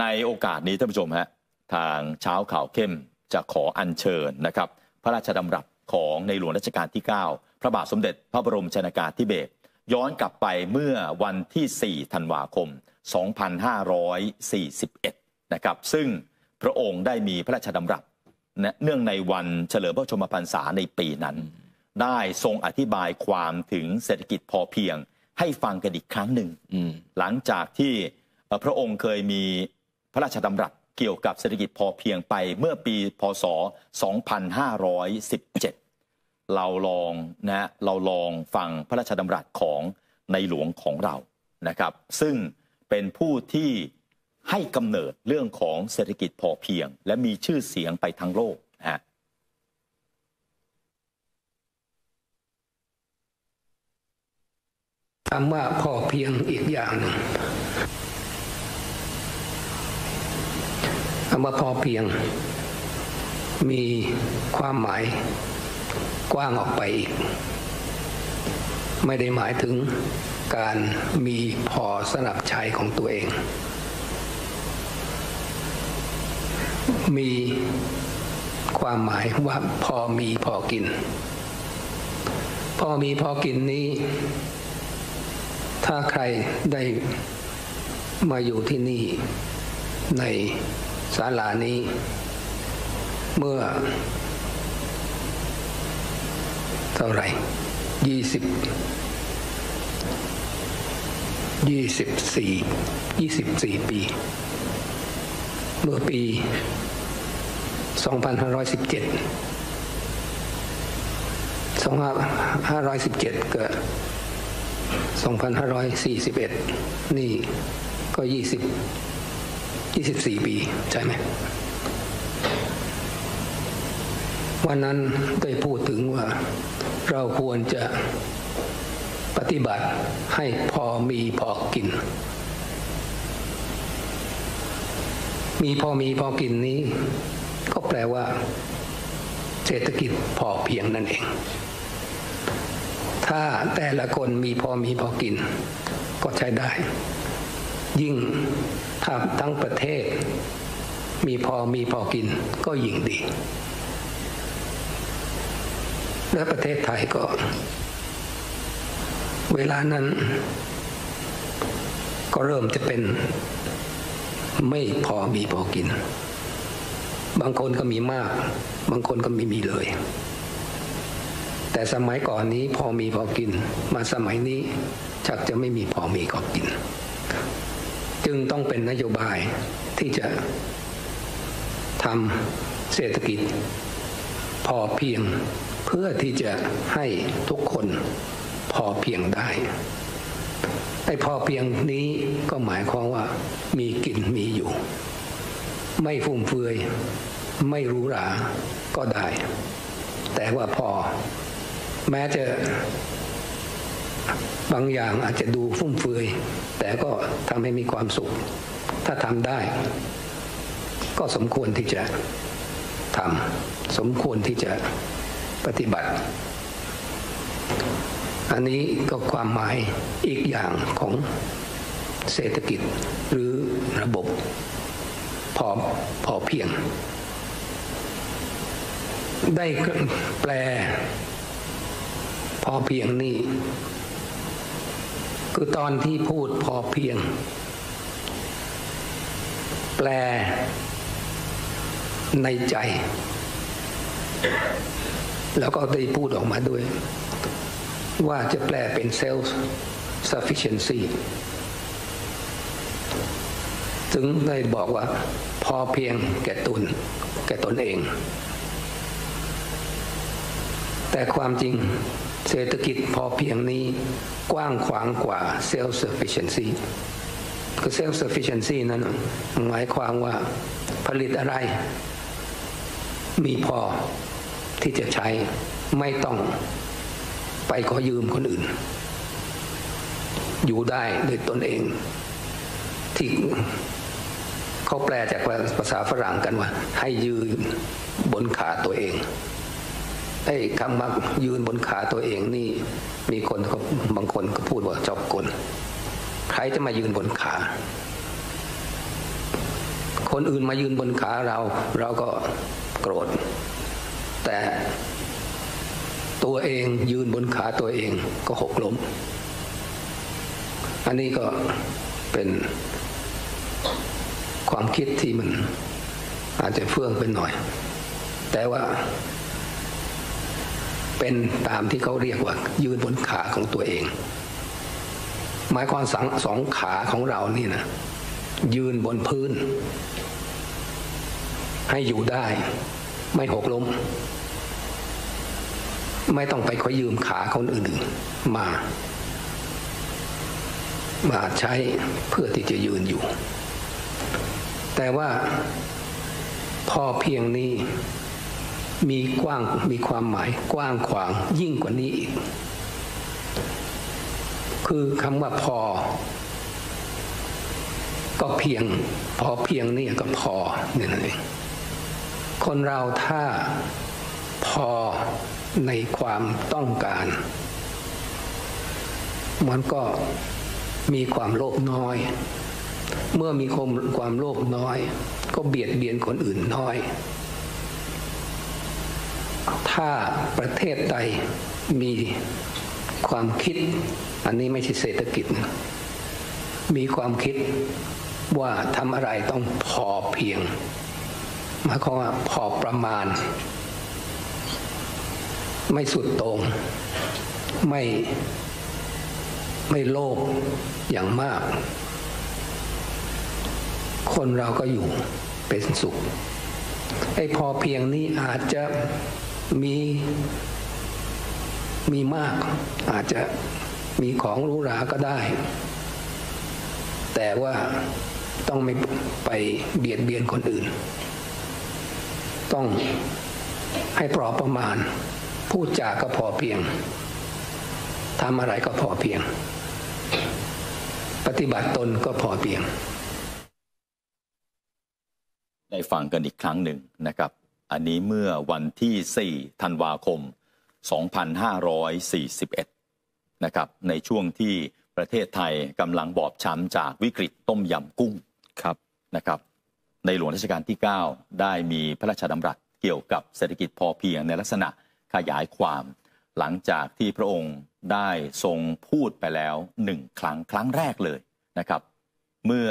ในโอกาสนี้ท่านผู้ชมฮะทางเช้าข่าวเข้มจะขออัญเชิญนะครับ พระราชดำรัสของในหลวงรัชกาลที่ 9 พระบาทสมเด็จพระบรมชนากาธิเบศรย้อนกลับไปเมื่อวันที่ 4 ธันวาคม 2541 นะครับ ซึ่งพระองค์ได้มีพระราชดำรัสเนื่องในวันเฉลิมพระชนมพรรษาในปีนั้น ได้ทรงอธิบายความถึงเศรษฐกิจพอเพียงให้ฟังกันอีกครั้งหนึ่ง หลังจากที่พระองค์เคยมี พระราชดำรัสเกี่ยวกับเศรษฐกิจพอเพียงไปเมื่อปีพศ 2517 เราลองนะเราลองฟังพระราชดำรัสของในหลวงของเรานะครับ ซึ่งเป็นผู้ที่ให้กำเนิดเรื่องของเศรษฐกิจพอเพียง และมีชื่อเสียงไปทั้งโลกนะฮะคำว่าพอเพียงอีกอย่างหนึ่ง คำว่าพอเพียง มีความหมายกว้างออกไปอีก ไม่ได้หมายถึงการมีพอสนับใช้ของตัวเอง มีความหมายว่าพอมีพอกิน พอมีพอกินนี้ ถ้าใครได้มาอยู่ที่นี่ใน ศาลานี้ เมื่อ เท่าไหร่ยี่สิบยี่สิบสี่ยี่สิบสี่ปี เมื่อปีสองพันห้าร้อยสิบเจ็ดสองพันห้าร้อยสิบเจ็ดเกิดสองพันห้าร้อยสี่สิบเอ็ดนี่ก็ยี่สิบ สิบยี่สิบสี่ปี ใช่ไหมวันนั้นได้พูดถึงว่า เราควรจะปฏิบัติให้พอมีพอกิน มีพอมีพอกินนี้ ก็แปลว่า เศรษฐกิจพอเพียงนั่นเอง ถ้าแต่ละคนมีพอมีพอกิน ก็ใช้ได้ ยิ่งถ้าทั้งประเทศ มีพอมีพอกินก็ยิ่งดี และประเทศไทยก็ เวลานั้น ก็เริ่มจะเป็นไม่พอมีพอกิน บางคนก็มีมาก บางคนก็ไม่มีเลย แต่สมัยก่อนนี้พอมีพอกิน มาสมัยนี้ชักจะไม่มีพอมีก็กิน จึงต้องเป็นนโยบายที่จะทำเศรษฐกิจ พอเพียงเพื่อที่จะให้ทุกคนพอเพียงได้ไอ้พอเพียงนี้ก็หมายความว่ามีกินมีอยู่ ไม่ฟุ่มเฟือย ไม่รู้ราก็ได้ แต่ว่าพอ แม้จะ บางอย่างอาจจะดูฟุ่มเฟือย แต่ก็ทำให้มีความสุข ถ้าทำได้ ก็สมควรที่จะทำสมควรที่จะปฏิบัติ อันนี้ก็ความหมายอีกอย่างของเศรษฐกิจหรือระบบพอพอเพียง ได้แปล พอเพียงนี่ คือตอนที่พูดพอเพียง แปลในใจ แล้วก็ได้พูดออกมาด้วย ว่าจะแปลเป็น self sufficiency ถึงได้บอกว่าพอเพียงแก่ตนแก่ตนเอง แต่ความจริง เศรษฐกิจพอเพียงนี้กว้างขวางกว่า self sufficiency คือ self sufficiency นั้นหมายความว่าผลิตอะไร มีพอที่จะใช้ไม่ต้องไปขอยืมคนอื่น อยู่ได้ด้วยตนเอง ที่เขาแปลจากภาษาฝรั่งกันว่า ให้ยืนบนขาตัวเอง ไอ้คำว่ายืนบนขาตัวเองนี่ มีคนบางคนก็พูดว่าจอบกลใครจะมายืนบนขา คนอื่นมายืนบนขาเรา เราก็โกรธ แต่ตัวเองยืนบนขาตัวเองก็หกล้ม อันนี้ก็เป็นความคิดที่มันอาจจะเฟื่องเป็นหน่อย แต่ว่า เป็นตามที่เขาเรียกว่า ยืนบนขาของตัวเอง หมายความสังสองขาของเรานี่นะยืนบนพื้น ให้อยู่ได้ ไม่หกล้ม ไม่ต้องไปขอยืมขาคนอื่นมา มาใช้เพื่อที่จะยืนอยู่ แต่ว่าพอเพียงนี้ มีกว้างมีความหมายกว้างขวางยิ่งกว่านี้อีก คือคำว่าพอ ก็เพียง พอเพียงนี่ก็พอเนี่ยนั่นเองคนเราถ้าพอในความต้องการ มันก็มีความโลภน้อย เมื่อมีความความโลภน้อย ก็เบียดเบียนคนอื่นน้อย ถ้าประเทศใดมีความคิด อันนี้ไม่ใช่เศรษฐกิจ มีความคิดว่าทำอะไรต้องพอเพียงหมายความว่าพอประมาณ ไม่สุดต่งไม่ไม่โลภอย่างมาก คนเราก็อยู่เป็นสุขไอ้พอเพียงนี้อาจจะ มีมีมาก อาจจะมีของรู้ราก็ได้ แต่ว่าต้องไม่ไปเบียดเบียนคนอื่น ต้องให้พอประมาณ พูดจาก็พอเพียงทำอะไรก็พอเพียง ปฏิบัติตนก็พอเพียง ได้ฟังกันอีกครั้งหนึ่งนะครับ อันนี้เมื่อวันที่ 4 ธันวาคม 2541 นะครับ ในช่วงที่ประเทศไทยกำลังบอบช้ำจากวิกฤตต้มยำกุ้งครับนะครับ ในหลวงรัชกาลที่ 9 ได้มีพระราชดำรัสเกี่ยวกับเศรษฐกิจพอเพียงในลักษณะขยายความ หลังจากที่พระองค์ได้ทรงพูดไปแล้วหนึ่งครั้งครั้งแรกเลยนะครับ เมื่อ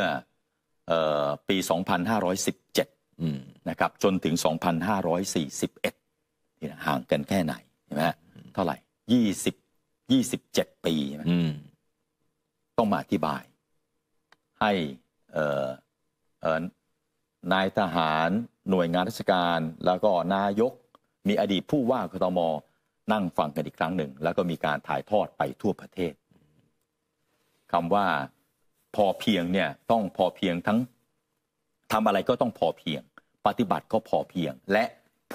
เออปี 2517อืม นะครับจนถึง 2,541นี่นะห่างกันแค่ไหนใช่ไหมฮะเท่าไหร่ 20 27 ปีใช่ไหมอืมต้องมาอธิบาย ให้เอ่อเอ่อนายทหารหน่วยงานราชการ แล้วก็นายกมีอดีตผู้ว่ากทมนั่งฟังกันอีกครั้งหนึ่ง แล้วก็มีการถ่ายทอดไปทั่วประเทศคำว่าพอเพียงเนี่ยต้องพอเพียงทั้ง ทำอะไรก็ต้องพอเพียง ปฏิบัติก็พอเพียง และ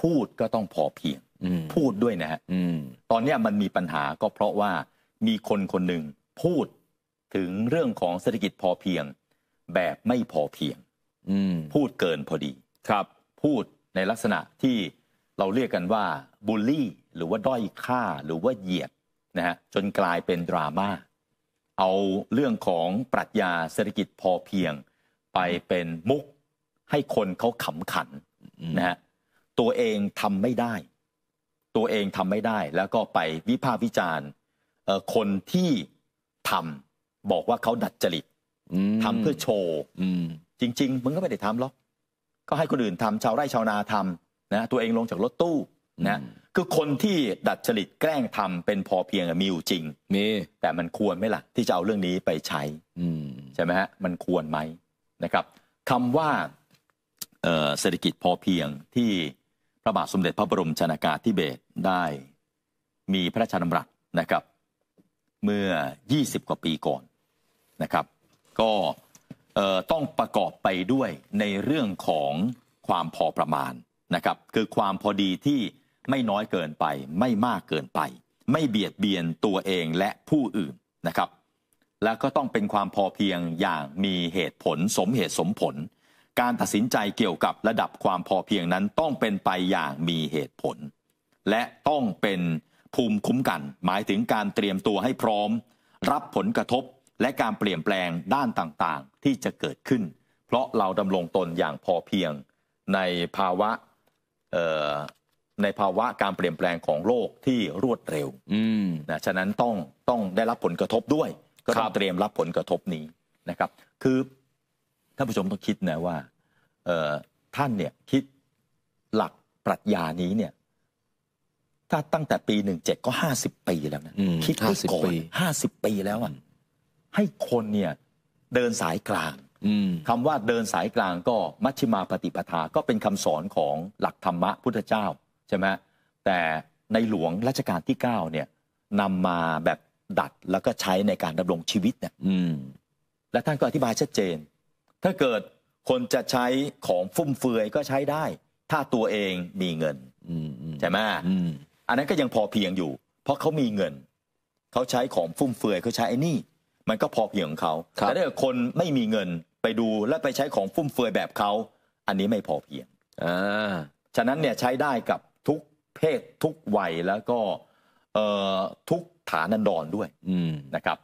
พูดก็ต้องพอเพียงอืมพูดด้วยนะฮะอืมตอนเนี้ยมันมีปัญหาก็เพราะว่ามีคนคนหนึ่งพูดถึงเรื่องของเศรษฐกิจพอเพียง แบบไม่พอเพียงอืมพูดเกินพอดีครับ พูดในลักษณะที่เราเรียกกันว่าบูลลี่ หรือว่าด้อยค่าหรือว่าเหยียดนะฮะจนกลายเป็นดราม่าเอาเรื่องของปรัชญาเศรษฐกิจพอเพียง ไปเป็นมุก ให้คนเขาขำขันอืมนะฮะตัวเองทำไม่ได้ ตัวเองทำไม่ได้ แล้วก็ไปวิพากษ์วิจารณ์เอ่อคนที่ทำบอกว่าเขาดัดจริตอืมทำเพื่อโชว์อืมจริง ๆ มึงก็ไม่ได้ทำหรอกก็ให้คนอื่นทำชาวไร่ชาวนาทำนะตัวเองลงจากรถตู้นะอืมคือคนที่ดัดจริตแกล้งทำเป็นพอเพียงอะมีอยู่จริงมีแต่มันควรไหมล่ะ ที่จะเอาเรื่องนี้ไปใช้อืมใช่ไหมฮะมันควรไหมนะครับคำว่า เศรษฐกิจพอเพียงที่พระบาทสมเด็จพระบรมชนากาธิเบศรได้มีพระราชดำรัสนะครับ เมื่อ 20 กว่าปีก่อนนะครับ ก็ต้องประกอบไปด้วยในเรื่องของความพอประมาณนะครับ คือความพอดีที่ไม่น้อยเกินไป ไม่มากเกินไป ไม่เบียดเบียนตัวเองและผู้อื่นนะครับ และก็ต้องเป็นความพอเพียงอย่างมีเหตุผลสมเหตุสมผล การตัดสินใจเกี่ยวกับระดับความพอเพียงนั้นต้องเป็นไปอย่างมีเหตุผล และต้องเป็นภูมิคุ้มกัน หมายถึงการเตรียมตัวให้พร้อม รับผลกระทบและการเปลี่ยนแปลงด้านต่างๆ ที่จะเกิดขึ้นพเพราะเราดำรงตนอย่างพอเพียงในภาวะเอ่อในภาวะการเปลี่ยนแปลงของโลกที่รวดเร็วอืมนะฉะนั้นต้องต้องได้รับผลกระทบด้วย ก็ต้อครังบเตรียมรับผลกระทบนี้นะครับ คือ ท่านผู้ชมต้องคิดนะว่าเอ่อท่านเนี่ยคิดหลักปรัชญานี้เนี่ยถ้าตั้งแต่ปีหนึ่งเจ็ดก็ห้าสิบปีแล้วนะอืมคิดให้ก่อ50ปีนห้าสิบปีแล้วอะให้คนเนี่ยเดินสายกลางอืมคำว่าเดินสายกลางก็มัชฌิมาปฏิปทาก็เป็นคำสอนของหลักธรรมะพุทธเจ้าใช่ไหมแต่ในหลวงรัชกาลที่9เนี่ยนำมาแบบดัดแล้วก็ใช้ในการดำรงชีวิตเนี่ยอืมและท่านก็อธิบายชัดเจน ถ้าเกิดคนจะใช้ของฟุ่มเฟือยก็ใช้ได้ ถ้าตัวเองมีเงินอืมอืมใช่ไหมอืมอันนั้นก็ยังพอเพียงอยู่ เพราะเขามีเงิน เขาใช้ของฟุ่มเฟือยเขาใช้ไอ้นี่ มันก็พอเพียงของเขาครับแต่ถ้าเกิดคนไม่มีเงินไปดูและไปใช้ของฟุ่มเฟือยแบบเขาอันนี้ไม่พอเพียงอ่าฉะนั้นเนี่ยใช้ได้กับทุกเพศทุกวัยแล้วก็เอ่อทุกฐานันดรด้วยอืมนะครับ